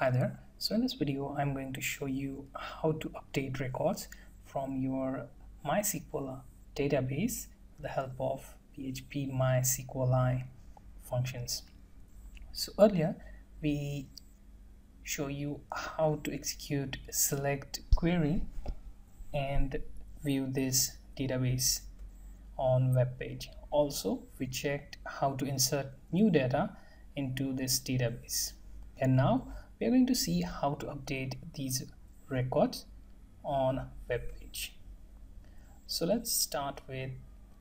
Hi there. So in this video, I'm going to show you how to update records from your MySQL database with the help of PHP MySQLi functions. So earlier, we show you how to execute select query and view this database on web page. Also, we checked how to insert new data into this database. And now we are going to see how to update these records on web page. So let's start with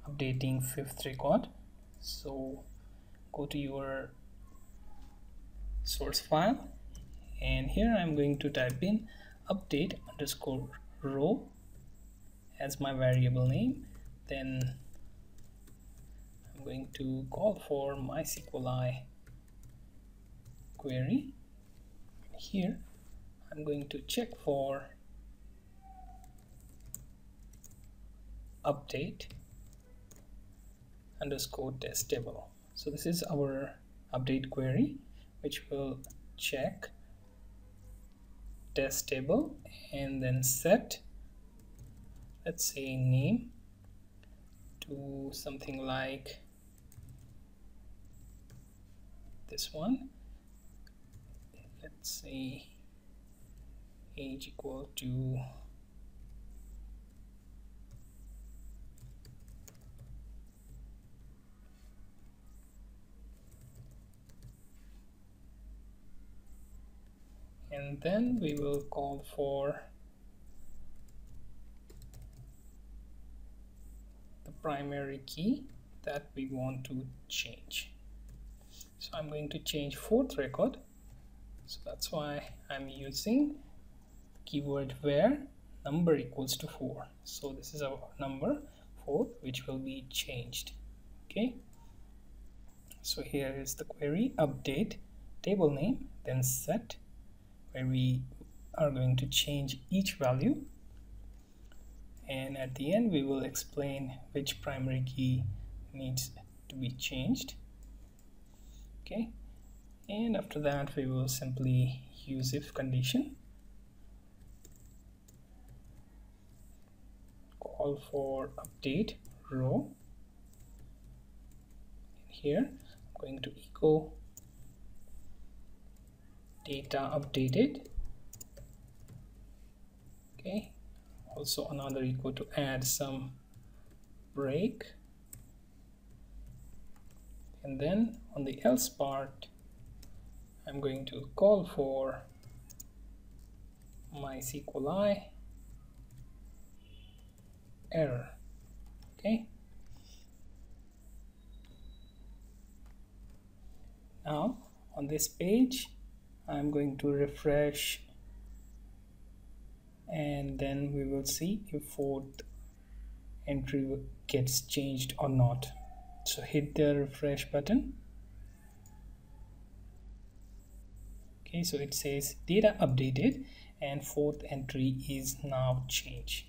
updating fifth record. So go to your source file and here I'm going to type in update underscore row as my variable name. Then I'm going to call for MySQLi query here. I'm going to check for update underscore test table. So this is our update query which will check test table and then set let's say name to something like this one let's say age equal to and then we will call for the primary key that we want to change. So I'm going to change fourth record so that's why I'm using keyword where number equals to 4 so this is our number 4 which will be changed. Okay? So here is the query update table name then set where we are going to change each value. And at the end we will explain which primary key needs to be changed. Okay and after that we will simply use if condition. Call for update row. Here I'm going to echo data updated. Okay. Also another echo to add some break. And then on the else part I'm going to call for MySQLi error okay? Now on this page I'm going to refresh and then we will see if fourth entry gets changed or not. So hit the refresh button okay so it says data updated and fourth entry is now changed.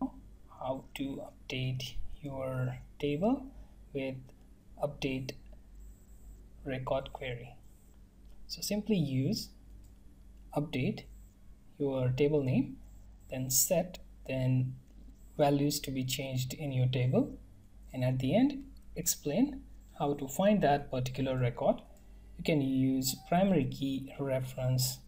How to update your table with update record query. So simply use update your table name then set then values to be changed in your table and at the end explain how to find that particular record you can use primary key reference